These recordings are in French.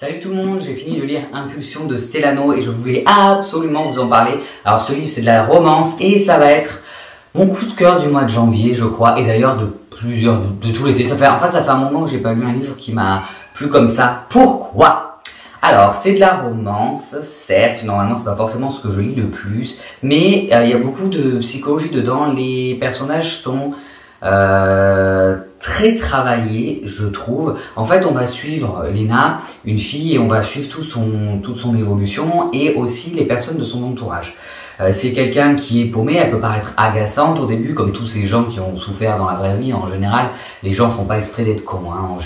Salut tout le monde, j'ai fini de lire Impulsion de Stellano et je voulais absolument vous en parler. Alors ce livre c'est de la romance et ça va être mon coup de cœur du mois de janvier je crois et d'ailleurs de plusieurs, de, tout l'été. Enfin ça fait un moment que j'ai pas lu un livre qui m'a plu comme ça. Pourquoi? Alors, c'est de la romance, certes, normalement c'est pas forcément ce que je lis le plus, mais euh, il y a beaucoup de psychologie dedans, les personnages sont euh, très travaillé, je trouve. En fait, on va suivre Lena, une fille, et on va suivre tout son, toute son évolution et aussi les personnes de son entourage. Euh, c'est quelqu'un qui est paumé, elle peut paraître agaçante au début, comme tous ces gens qui ont souffert dans la vraie vie. En général, les gens font pas exprès d'être cons. Hein.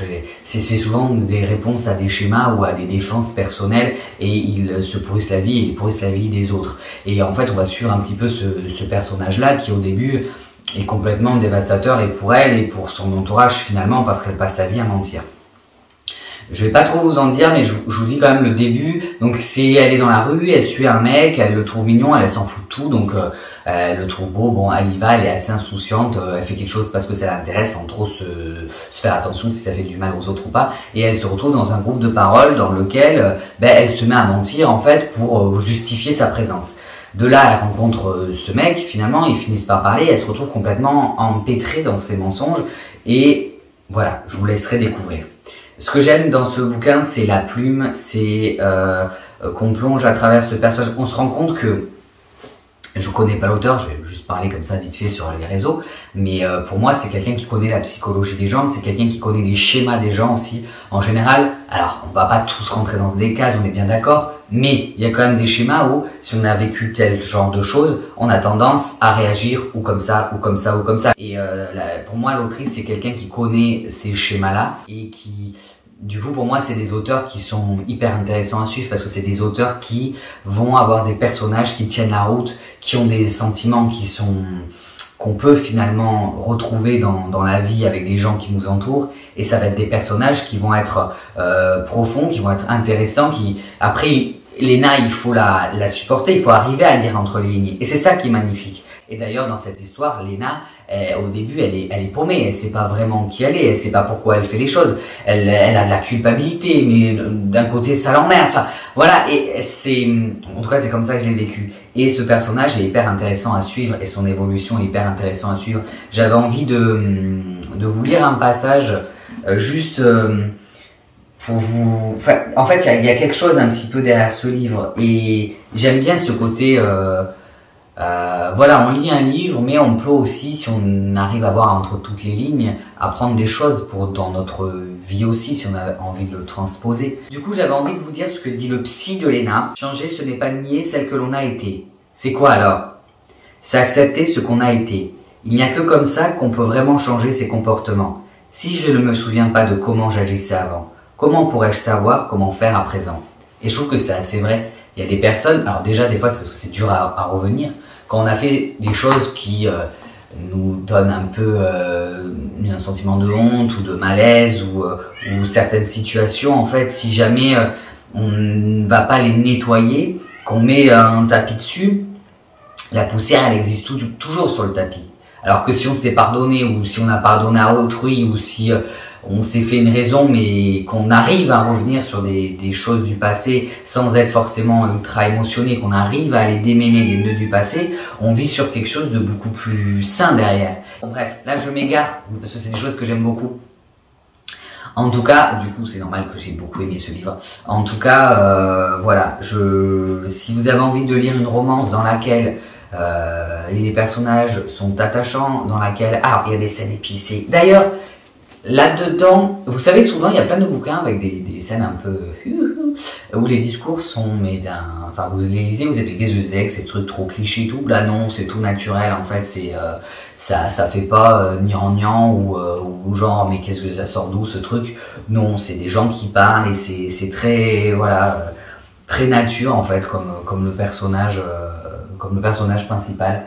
C'est souvent des réponses à des schémas ou à des défenses personnelles et ils se pourrissent la vie et ils pourrissent la vie des autres. Et en fait, on va suivre un petit peu ce, ce personnage-là qui au début est complètement dévastateur et pour elle et pour son entourage finalement parce qu'elle passe sa vie à mentir. Je vais pas trop vous en dire, mais je, vous dis quand même le début. Donc c'est, elle est dans la rue, elle suit un mec, elle le trouve mignon, elle, s'en fout de tout, donc euh, elle le trouve beau. Bon, elle y va, elle est assez insouciante, euh, elle fait quelque chose parce que ça l'intéresse, sans trop se, faire attention si ça fait du mal aux autres ou pas. Et elle se retrouve dans un groupe de paroles dans lequel euh, ben, elle se met à mentir en fait pour justifier sa présence. De là, elle rencontre euh, ce mec, finalement, ils finissent par parler, elle se retrouve complètement empêtrée dans ses mensonges, et voilà, je vous laisserai découvrir. Ce que j'aime dans ce bouquin, c'est la plume, c'est euh, qu'on plonge à travers ce personnage. On se rend compte que je connais pas l'auteur, j'ai juste parlé comme ça vite fait sur les réseaux, mais euh, pour moi c'est quelqu'un qui connaît la psychologie des gens, c'est quelqu'un qui connaît les schémas des gens aussi. En général, alors on va pas tous rentrer dans des cases, on est bien d'accord, mais il y a quand même des schémas où si on a vécu tel genre de choses, on a tendance à réagir ou comme ça, ou comme ça, ou comme ça. Et euh, pour moi l'autrice c'est quelqu'un qui connaît ces schémas-là et qui du coup, pour moi, c'est des auteurs qui sont hyper intéressants à suivre parce que c'est des auteurs qui vont avoir des personnages qui tiennent la route, qui ont des sentiments qui sont qu'on peut finalement retrouver dans, dans la vie avec des gens qui nous entourent et ça va être des personnages qui vont être euh, profonds, qui vont être intéressants, qui après Lena il faut la, la supporter, il faut arriver à lire entre les lignes et c'est ça qui est magnifique. Et d'ailleurs, dans cette histoire, Lena, au début, elle est, elle est paumée. Elle sait pas vraiment qui elle est. Elle sait pas pourquoi elle fait les choses. Elle, elle a de la culpabilité, mais d'un côté, ça l'emmerde. Enfin, voilà. Et c'est, en tout cas, c'est comme ça que je l'ai vécu. Et ce personnage est hyper intéressant à suivre et son évolution est hyper intéressant à suivre. J'avais envie de, de vous lire un passage euh, juste. Euh, pour vous. En fait, il y, y a, quelque chose un petit peu derrière ce livre et j'aime bien ce côté. Euh, euh, voilà, on lit un livre, mais on peut aussi, si on arrive à voir entre toutes les lignes, apprendre des choses pour dans notre vie aussi, si on a envie de le transposer. Du coup, j'avais envie de vous dire ce que dit le psy de Léna. Changer, ce n'est pas nier celle que l'on a été. C'est quoi alors? C'est accepter ce qu'on a été. Il n'y a que comme ça qu'on peut vraiment changer ses comportements. Si je ne me souviens pas de comment j'agissais avant, comment pourrais-je savoir comment faire à présent? Et je trouve que c'est assez vrai. Il y a des personnes, alors déjà des fois c'est parce que c'est dur à, revenir, quand on a fait des choses qui euh, nous donnent un peu euh, un sentiment de honte ou de malaise ou, euh, ou certaines situations, en fait, si jamais on ne va pas les nettoyer, qu'on met un tapis dessus, la poussière elle existe toujours sur le tapis. Alors que si on s'est pardonné ou si on a pardonné à autrui ou si on s'est fait une raison, mais qu'on arrive à revenir sur des, choses du passé sans être forcément ultra émotionné, qu'on arrive à aller démêler les nœuds du passé, on vit sur quelque chose de beaucoup plus sain derrière. bref, là je m'égare, parce que c'est des choses que j'aime beaucoup. En tout cas, du coup, c'est normal que j'ai beaucoup aimé ce livre. En tout cas, euh, voilà, si vous avez envie de lire une romance dans laquelle euh, les personnages sont attachants, dans laquelle, ah, il y a des scènes épicées. D'ailleurs, Là-dedans, vous savez, souvent, il y a plein de bouquins avec des, des scènes un peu où les discours sont, mais d'un, enfin, vous les lisez, vous avez des ex, ces trucs trop clichés tout. Là, non, c'est tout naturel, en fait, c'est, euh, ça, ça fait pas euh, gnangnan ou, euh, ou genre, mais qu'est-ce que ça sort d'où ce truc? Non, c'est des gens qui parlent et c'est, c'est très, voilà, très nature, en fait, comme, comme le personnage, euh, comme le personnage principal.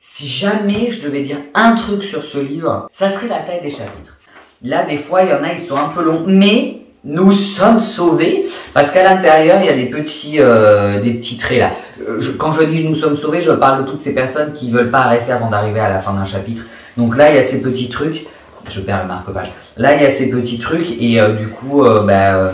Si jamais je devais dire un truc sur ce livre, ça serait la taille des chapitres. Là, des fois, il y en a, ils sont un peu longs, mais nous sommes sauvés parce qu'à l'intérieur, il y a des petits, euh, des petits traits là. Euh, quand je dis nous sommes sauvés, je parle de toutes ces personnes qui veulent pas arrêter avant d'arriver à la fin d'un chapitre. Donc là, il y a ces petits trucs. Je perds le marque-page. Là, il y a ces petits trucs et euh, du coup, bah,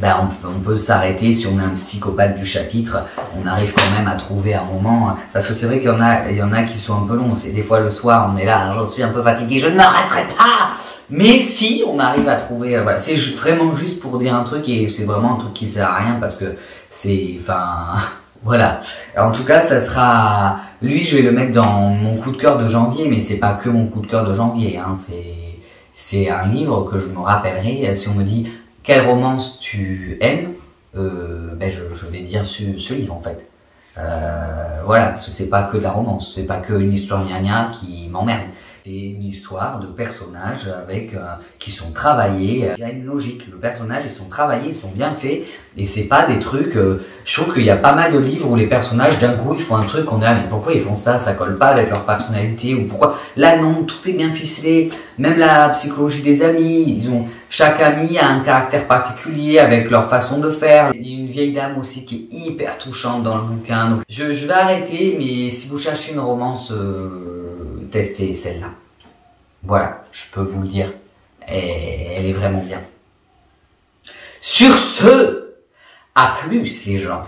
ben on, peut s'arrêter si on est un psychopathe du chapitre, on arrive quand même à trouver un moment, parce que c'est vrai qu'il y en a, il y en a qui sont un peu longs, c'est des fois le soir, on est là, j'en suis un peu fatigué, je ne m'arrêterai pas, mais si on arrive à trouver, euh, c'est vraiment juste pour dire un truc et c'est vraiment un truc qui sert à rien parce que c'est, enfin, voilà. En tout cas, ça sera, lui, je vais le mettre dans mon coup de cœur de janvier, mais c'est pas que mon coup de cœur de janvier, hein, c'est, c'est un livre que je me rappellerai. Si on me dit quelle romance tu aimes, euh, ben je, je, vais dire ce, ce livre en fait. Euh, voilà, que c'est pas que de la romance, c'est pas que une histoire gna qui m'emmerde. C'est une histoire de personnages avec euh, qui sont travaillés. Il y a une logique. Le personnage, ils sont travaillés, ils sont bien faits. Et c'est pas des trucs. Euh, je trouve qu'il y a pas mal de livres où les personnages, d'un coup, ils font un truc. On est là, mais pourquoi ils font ça? Ça colle pas avec leur personnalité ou pourquoi? Là, non, tout est bien ficelé. Même la psychologie des amis, ils ont chaque ami a un caractère particulier avec leur façon de faire. Il y a une vieille dame aussi qui est hyper touchante dans le bouquin. Donc, je, je vais arrêter, mais si vous cherchez une romance. Euh, tester celle-là. Voilà, je peux vous le dire. Elle est vraiment bien. Sur ce, à plus les gens.